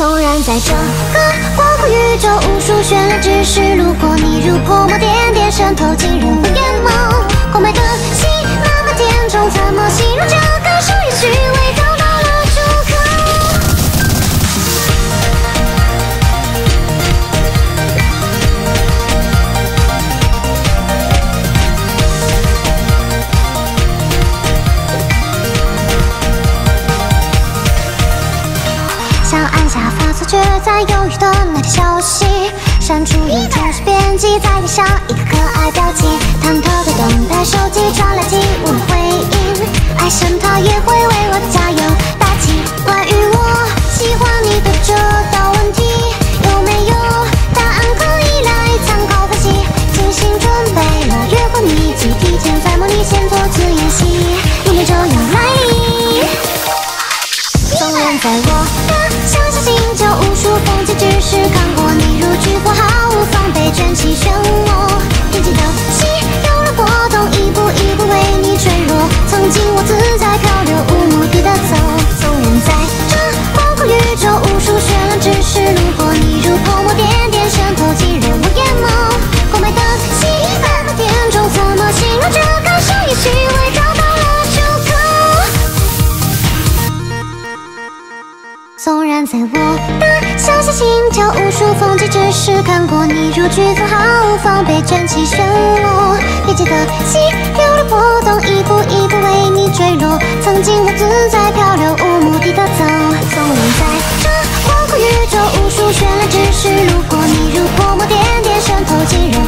纵然在这个广阔宇宙无数绚烂之时路过，你如泼墨点点渗透进人的眼眸。空白的心慢慢填充，怎么形容下发错，却在犹豫的那条消息，删除又重新编辑，再点上一个可爱表情，忐忑的等待手机传来惊无回应，爱上他也会为我加是看过你如飓风，毫无防备卷起漩涡。天际的心有了波动，一步一步为你坠落。曾经我自在漂流，无目的的走。纵然在这广阔宇宙无数绚烂之事路过，你如泼墨点点渗透进人我眼眸。空白的心那么甜中，怎么形容这感受？也许未找到了出口。纵然在我的如风景，只是看过你如飓风，毫无防备卷起漩涡。别记得心有了波动，一步一步为你坠落。曾经我自在漂流，无目的地走。纵然在这广阔宇宙无数绚烂只是路过，你如泼墨点点渗透进人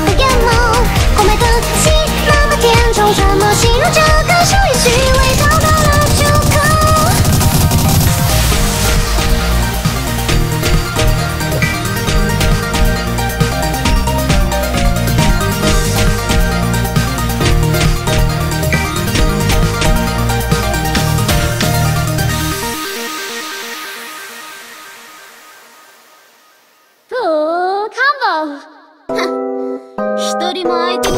一人も相手